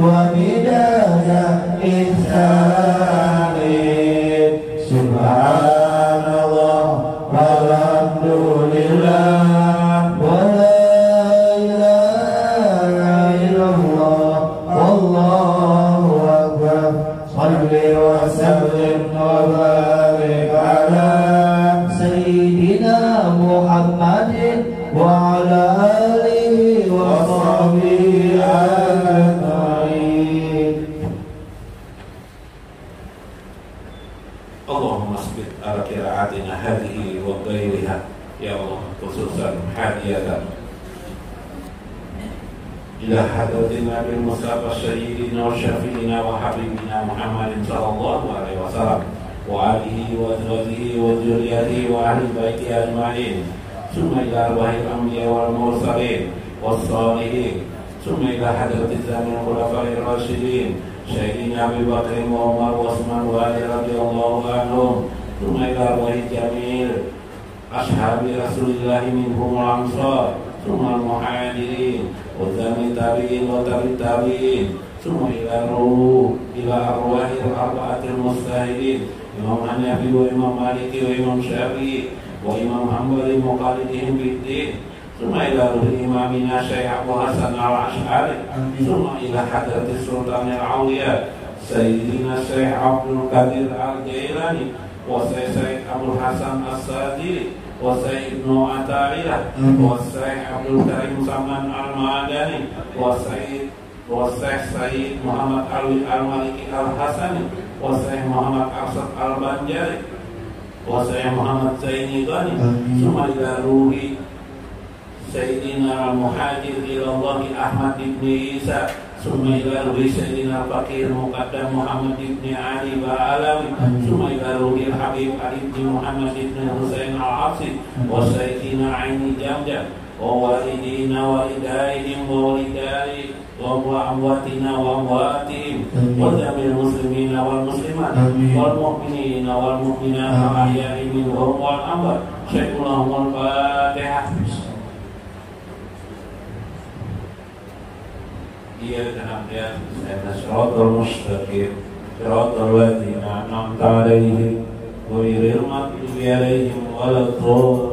وبدعه وذريته وأهل بيته أجمعين ثم إلى أرواح الأنبياء والمرسلين والصالحين ثم إلى حضرة الزمن الخلفاء الراشدين سيدنا أبي بكر وعمر وعثمان وعلي رضي الله عنهم ثم إلى أرواح جميع أصحاب رسول الله منهم الأنصار ثم المهاجرين وزمن التابعين وتبع التابعين ثم إلى الروح إلى أرواح الأربعة المجتهدين Imam Hanafi wa Imam Maliki wa Imam Syafi'i wa Imam Hanbali muqalidihim bidin Suma ila Ruhi Imamina Syekh Abu Hasan al-Ash'ari Suma ila Hadrati Sultan al-Awliya Sayyidina Syekh Abdul Qadir al-Jailani Wa Syekh Abu Hasan al-Sadiri Wa Syekh Ibn Atarilah Wa Syekh Abdul Karim Saman al-Ma'adani Wa Syekh Sayyid Muhammad Ali al-Maliki al Hasan. Wasai Muhammad Asad Al Banjari, Wasai Muhammad Sayyidi Ghani, semua daruri Sayyidina Muhajir Ilallahi Ahmad Ibni Isa. Suma ila ruhi Sayyidina Fakir Muqaddam Muhammad Ibni Ali wa Alawi. Suma ila ruhi Habib Ali Ibni Muhammad Ibni Husain Al-Asif Wa Sayyidina Aini Jamjam. ووالدينا والدائهم ووالدائهم وأمواتنا وأمواتهم وجميع المسلمين والمسلمات والمؤمنين والمؤمنات الأحياء منهم والأموات شهد لهم الفاتحة إياك نعبد وإياك صراط المستقيم صراط الذين أنعمت عليهم غير المغضوب عليهم ولا الضالين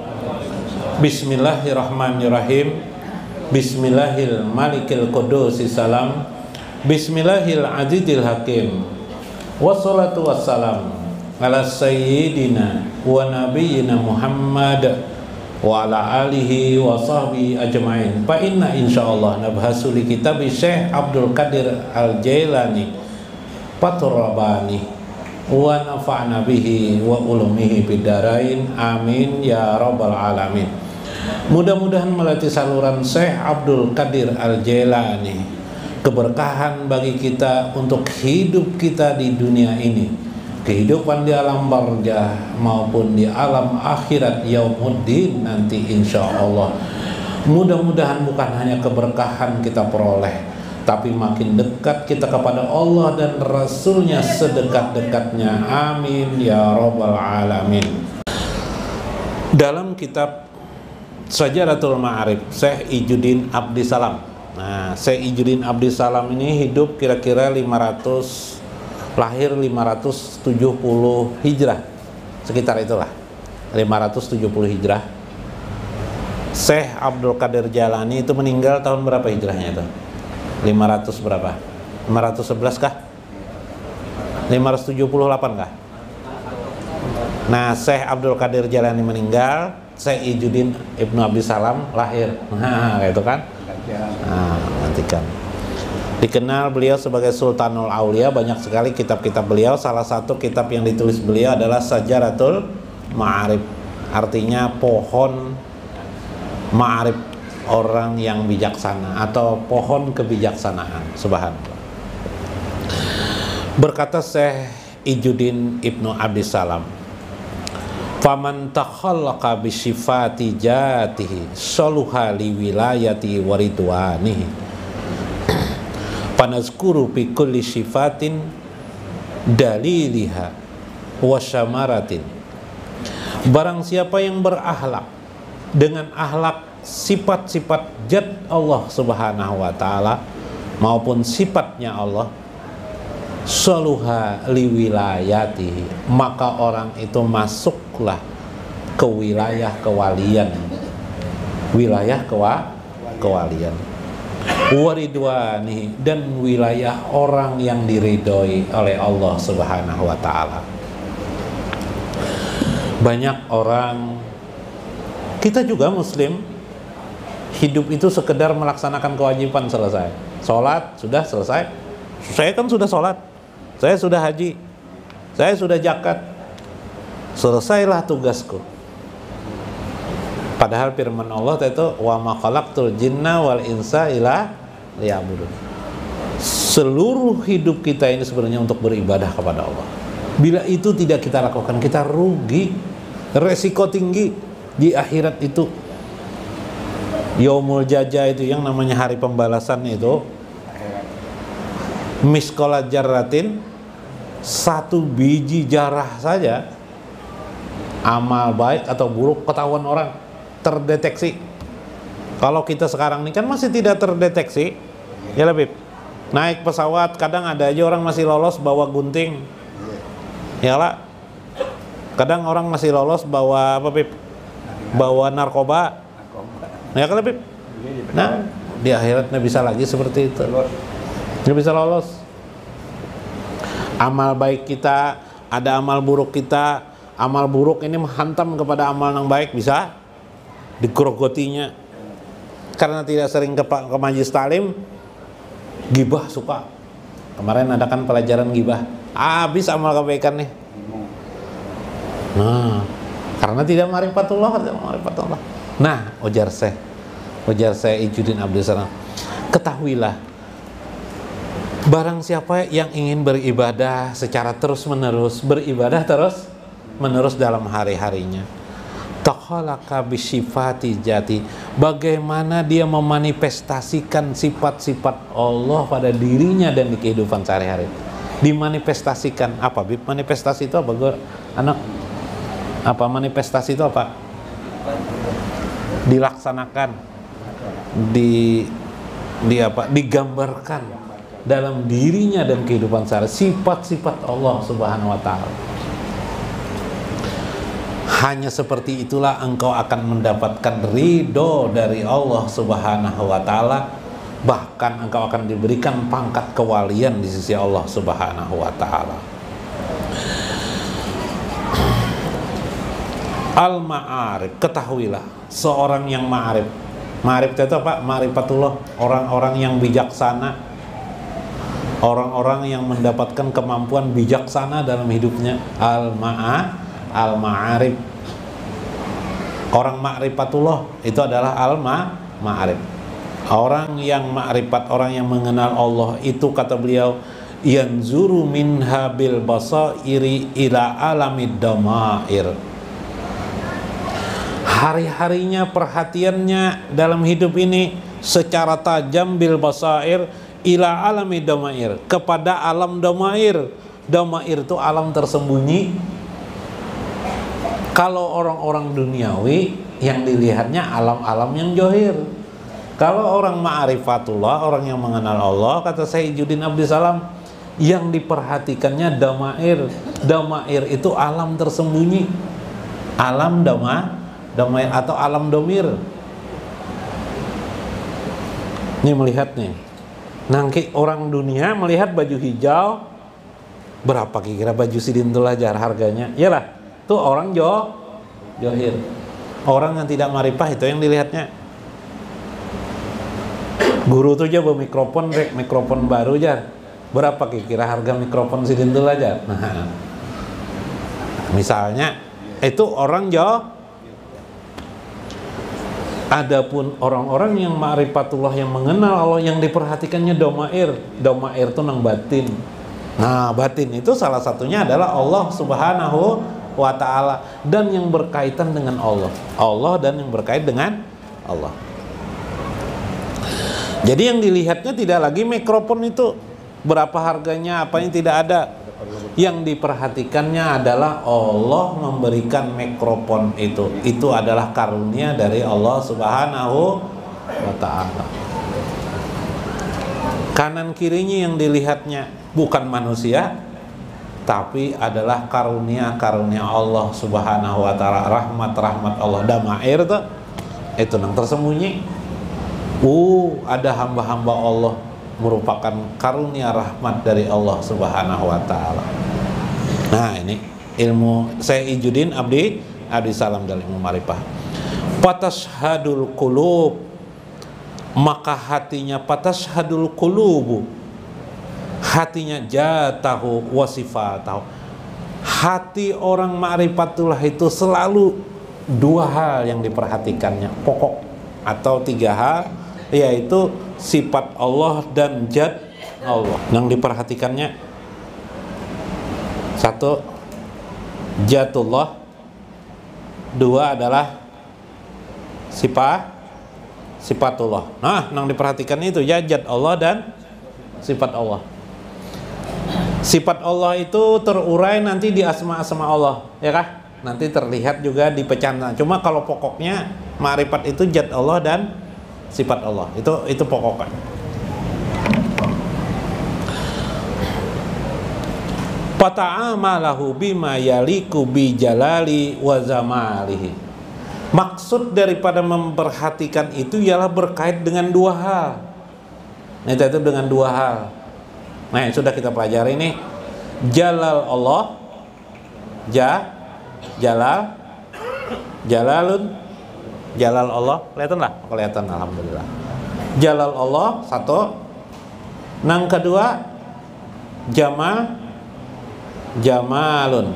Bismillahirrahmanirrahim. Bismillahil malikil qudusi salam. Bismillahil azizil hakim. Wassalatu wassalam Ala sayyidina wa nabiyyina Muhammad Wa ala alihi wa sahbihi ajma'in. Fa inna insyaallah nabhasu li kitab Syekh Abdul Qadir Al-Jailani Patur Rabbani wa nafa'na bihi wa ulumihi bidarain amin ya rabbal alamin mudah-mudahan melatih saluran Syekh Abdul Qadir Al-Jailani. Keberkahan bagi kita untuk hidup kita di dunia ini. Kehidupan di alam barzah maupun di alam akhirat yaumuddin nanti insya Allah mudah-mudahan bukan hanya keberkahan kita peroleh tapi makin dekat kita kepada Allah dan Rasulnya sedekat-dekatnya. Amin ya robbal alamin. Dalam kitab Sajaratul Ma'arif Syekh Ijuddin Abdi Salam nah Syekh Ijuddin Abdi Salam ini hidup kira-kira 500 lahir 570 hijrah sekitar itulah 570 hijrah Syekh Abdul Qadir Jalani itu meninggal tahun berapa hijrahnya itu 500 berapa? 511 kah? 578 kah? Nah, Syekh Abdul Qadir Jalani meninggal, Syekh Ijuddin Ibnu Abi Salam lahir. Nah, itu kan? Nah, nantikan. Dikenal beliau sebagai Sultanul Aulia, banyak sekali kitab-kitab beliau. Salah satu kitab yang ditulis beliau adalah Sajaratul Ma'arif. Artinya pohon ma'arif orang yang bijaksana atau pohon kebijaksanaan subhanallah berkata Syekh Ijuddin Ibnu Abdi Salam faman takhallaqa bi sifati jatihi saluha li wilayati waridwanihi panazkuru bi kulli sifatin daliliha wa barang siapa yang berakhlak dengan akhlak sifat-sifat jad Allah Subhanahu wa taala maupun sifatnya Allah saluha liwilayati maka orang itu masuklah ke wilayah kewalian. Wilayah kewa kewalian. Waridwani dan wilayah orang yang diridhoi oleh Allah Subhanahu wa taala. Banyak orang kita juga muslim hidup itu sekedar melaksanakan kewajiban selesai. Sholat sudah selesai. Saya kan sudah sholat saya sudah haji saya sudah jakat selesailah tugasku padahal firman Allah itu wa ma khalaqtul jinna wal insa ila liya'budun. Seluruh hidup kita ini sebenarnya untuk beribadah kepada Allah. Bila itu tidak kita lakukan, kita rugi. Resiko tinggi di akhirat itu. Yaumul Jaja itu yang namanya hari pembalasan itu miskola jarratin satu biji jarah saja amal baik atau buruk ketahuan orang terdeteksi. Kalau kita sekarang ini kan masih tidak terdeteksi ya lebih naik pesawat kadang ada aja orang masih lolos bawa gunting. Ya lah. Kadang orang masih lolos bawa apa Pip bawa narkoba. Ya kan Pip nah di akhiratnya bisa lagi seperti itu. Nggak bisa lolos amal baik kita ada amal buruk kita. Amal buruk ini menghantam kepada amal yang baik bisa? Dikerogotinya karena tidak sering ke, ke majlis talim gibah suka. Kemarin ada kan pelajaran gibah. Habis amal kebaikan nih. Nah karena tidak marifatullah tidak marifatullah nah ujar saya ujar saya Ijudin Abdul Salam. Ketahuilah Barang siapa yang ingin beribadah secara terus-menerus, beribadah terus menerus dalam hari-harinya. Takhalaka bisifati jati. Bagaimana dia memanifestasikan sifat-sifat Allah pada dirinya dan di kehidupan sehari-hari. Dimanifestasikan apa? Manifestasi itu apa? Gue anak apa manifestasi itu apa? Dilaksanakan di di apa? Digambarkan dalam dirinya dan kehidupan sehari sifat-sifat Allah Subhanahu wa taala. Hanya seperti itulah engkau akan mendapatkan ridho dari Allah Subhanahu wa taala bahkan engkau akan diberikan pangkat kewalian di sisi Allah Subhanahu wa taala. Al-ma'arif, ketahuilah seorang yang ma'arif. Ma'arif itu apa? Ma'rifatullah, orang-orang yang bijaksana, orang-orang yang mendapatkan kemampuan bijaksana dalam hidupnya. Al-ma'a al-ma'arif orang ma'rifatullah itu adalah al-ma'arif orang yang ma'rifat orang yang mengenal Allah itu kata beliau yanzuru minha bil basairi ila alamid damair. Hari-harinya perhatiannya dalam hidup ini secara tajam bil basair ila alami domair kepada alam domair domair itu alam tersembunyi. Kalau orang-orang duniawi yang dilihatnya alam-alam yang johir. Kalau orang ma'rifatullah orang yang mengenal Allah kata Sayyidudin Abdi Salam yang diperhatikannya domair domair itu alam tersembunyi. Alam doma domair atau alam domir. Ini melihat nih Nangki orang dunia melihat baju hijau berapa kira baju sidin ajar harganya? Iyalah, tuh orang jo johir. Orang yang tidak maripah itu yang dilihatnya. Guru tuh bawa mikrofon, rek mikrofon baru aja. Berapa kira harga mikrofon sidin aja? Nah, misalnya itu orang jo Adapun orang-orang yang ma'rifatullah yang mengenal Allah yang diperhatikannya domair, domair itu nang batin. Nah, batin itu salah satunya adalah Allah Subhanahu wa taala dan yang berkaitan dengan Allah. Allah dan yang berkait dengan Allah. Jadi yang dilihatnya tidak lagi mikrofon itu berapa harganya, apa yang tidak ada yang diperhatikannya adalah Allah memberikan mikrofon itu. Itu adalah karunia dari Allah Subhanahu wa taala. Kanan kirinya yang dilihatnya bukan manusia tapi adalah karunia-karunia Allah Subhanahu wa taala. Rahmat-rahmat Allah. Damair tuh itu yang tersembunyi. Uh ada hamba-hamba Allah merupakan karunia rahmat dari Allah Subhanahu wa taala. Nah, ini ilmu saya Ijudin Abdi Abdi Salam dari ilmu marifah. Patashadul qulub maka hatinya patashadul qulubu hatinya jatahu wasifatahu hati orang ma'rifatullah itu selalu dua hal yang diperhatikannya pokok atau tiga hal yaitu sifat Allah dan jad Allah. Yang diperhatikannya satu jatullah, dua adalah sifat sifatullah. Nah, yang diperhatikan itu ya jad Allah dan sifat Allah. Sifat Allah itu terurai nanti di asma-asma Allah, ya kah? Nanti terlihat juga di pecahan. Cuma kalau pokoknya ma'rifat itu jad Allah dan sifat Allah. Itu itu pokoknya. Fata'amalahu bima yaliku bi jalali wa zamalihi. Maksud daripada memperhatikan itu ialah berkait dengan dua hal. Nah, itu dengan dua hal. Nah, yang sudah kita pelajari ini Jalal Allah Ja Jalal Jalalun Jalal Allah kelihatan lah? Kelihatan Alhamdulillah. Jalal Allah satu. Nang kedua Jamal. Jamalun.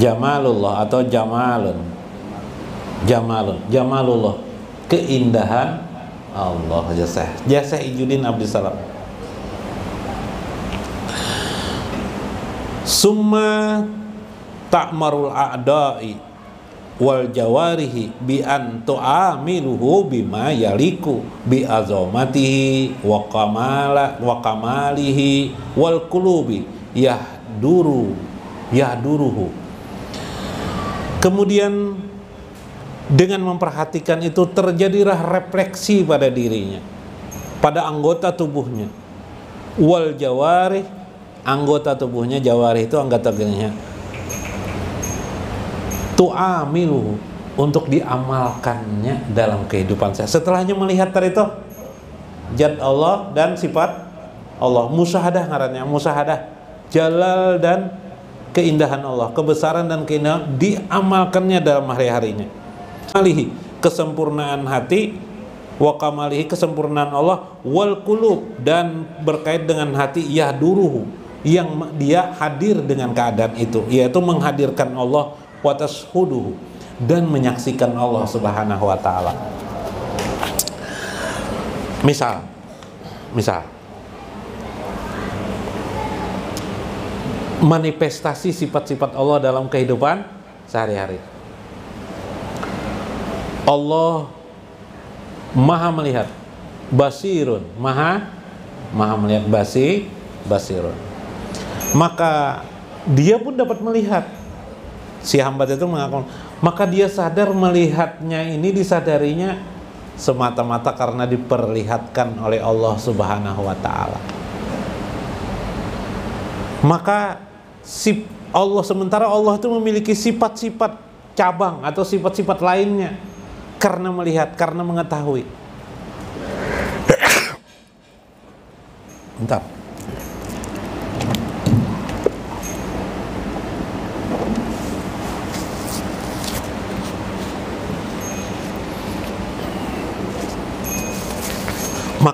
Jamalullah atau Jamalun. Jamalun. Jamalullah. Keindahan Allah. Jasa jasa Ijudin Abdussalam summa ta'marul a'da'i wal jawarihi bi an tu'amiluhu bima yaliku bi azamatihi wa kamala wa kamalihi wal qulubi yahduru yahduruhu. Kemudian dengan memperhatikan itu terjadilah refleksi pada dirinya pada anggota tubuhnya. Wal jawari anggota tubuhnya jawari itu anggota tubuhnya tu'amilu untuk diamalkannya dalam kehidupan saya. Setelahnya melihat tadi itu jad Allah dan sifat Allah. Musahadah ngarannya musahadah jalal dan keindahan Allah kebesaran dan keindahan diamalkannya dalam hari-harinya. Alihi kesempurnaan hati wa kamalihi kesempurnaan Allah wal kulub dan berkait dengan hati yahduruhu yang dia hadir dengan keadaan itu yaitu menghadirkan Allah wa tashuduhu dan menyaksikan Allah Subhanahu wa taala. Misal misal manifestasi sifat-sifat Allah dalam kehidupan sehari-hari. Allah maha melihat basirun maha maha melihat basi basirun maka dia pun dapat melihat si hamba itu mengaku maka dia sadar melihatnya ini disadarinya semata-mata karena diperlihatkan oleh Allah Subhanahu wa taala maka si Allah sementara Allah itu memiliki sifat-sifat cabang atau sifat-sifat lainnya karena melihat, karena mengetahui. Bentar.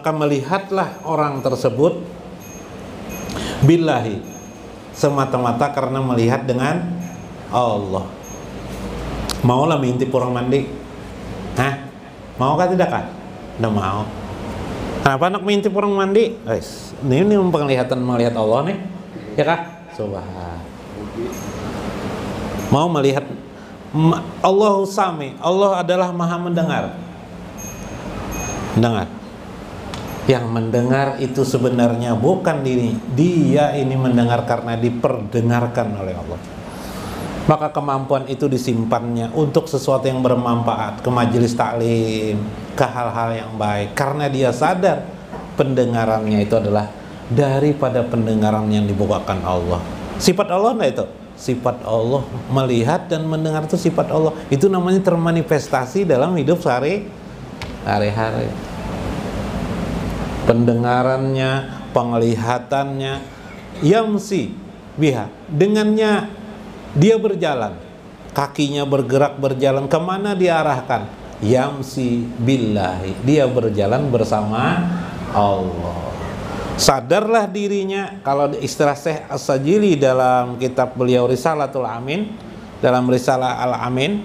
Maka melihatlah orang tersebut billahi semata-mata karena melihat dengan Allah. Maulah mengintip orang mandi, Hah? Mau kah tidak kah? Tidak mau. Kenapa anak mengintip orang mandi? Guys, ini, ini penglihatan melihat Allah nih. Ya kah? Subhan. Mau melihat Allah sami. Allah adalah maha mendengar. Mendengar. Yang mendengar itu sebenarnya bukan diri. Dia ini mendengar karena diperdengarkan oleh Allah maka kemampuan itu disimpannya untuk sesuatu yang bermanfaat ke majelis taklim, ke hal-hal yang baik karena dia sadar pendengarannya itu adalah daripada pendengaran yang dibukakan Allah. Sifat Allah nah itu, sifat Allah melihat dan mendengar itu sifat Allah. Itu namanya termanifestasi dalam hidup sehari hari-hari. Pendengarannya, penglihatannya, yamsi biha. Dengannya dia berjalan kakinya bergerak berjalan ke mana diarahkan yamsi billahi. Dia berjalan bersama Allah. Sadarlah dirinya. Kalau istilah Syekh As-Sajili dalam kitab beliau Risalatul Amin dalam Risalah Al-Amin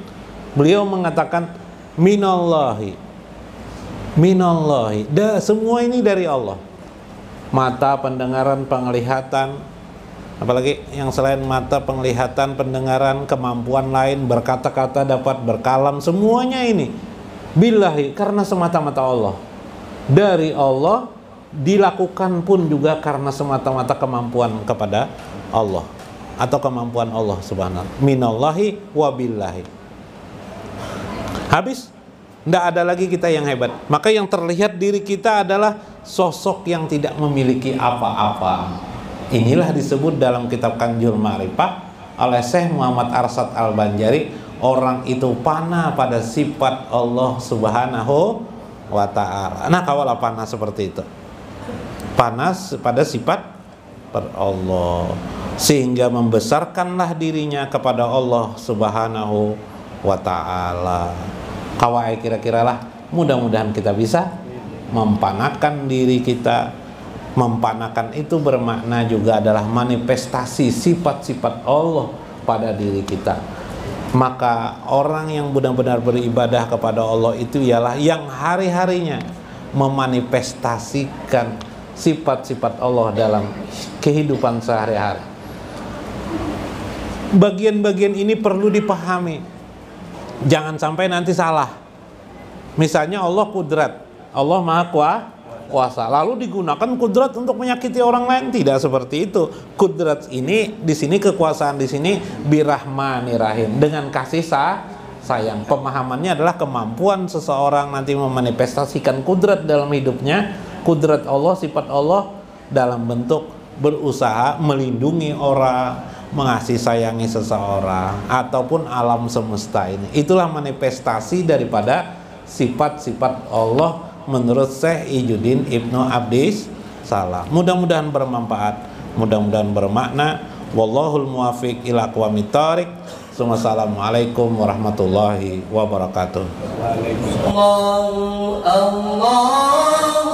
beliau mengatakan minallahi minallahi. Da, semua ini dari Allah. Mata, pendengaran, penglihatan, apalagi yang selain mata, penglihatan, pendengaran, kemampuan lain, berkata-kata, dapat berkalam, semuanya ini billahi karena semata-mata Allah. Dari Allah dilakukan pun juga karena semata-mata kemampuan kepada Allah atau kemampuan Allah subhanahu minallahi wa habis tidak ada lagi kita yang hebat. Maka yang terlihat diri kita adalah sosok yang tidak memiliki apa-apa. Inilah disebut dalam kitab Kanjul Marifah oleh Syekh Muhammad Arsad Al-Banjari orang itu panah pada sifat Allah subhanahu wa ta'ala. Nah kawalah panah seperti itu. Panas pada sifat per Allah. Sehingga membesarkanlah dirinya kepada Allah Subhanahu wa taala. Kawai kira-kira lah mudah-mudahan kita bisa mempanakan diri kita. Mempanakan itu bermakna juga adalah manifestasi sifat-sifat Allah pada diri kita. Maka orang yang benar-benar beribadah kepada Allah itu ialah yang hari-harinya memanifestasikan sifat-sifat Allah dalam kehidupan sehari-hari. Bagian-bagian ini perlu dipahami. Jangan sampai nanti salah. Misalnya Allah kudrat, Allah Maha Kuasa. Lalu digunakan kudrat untuk menyakiti orang lain tidak seperti itu. Kudrat ini di sini kekuasaan di sini birahmanirahim dengan kasih sah sayang. Pemahamannya adalah kemampuan seseorang nanti memanifestasikan kudrat dalam hidupnya kudrat Allah, sifat Allah dalam bentuk berusaha melindungi orang, mengasihi sayangi seseorang ataupun alam semesta ini. Itulah manifestasi daripada sifat-sifat Allah menurut Syekh Ijuddin Ibnu Abdis Salam. Mudah-mudahan bermanfaat, mudah-mudahan bermakna. Wallahul muwafiq ila. Wassalamualaikum warahmatullahi wabarakatuh. Allah Allah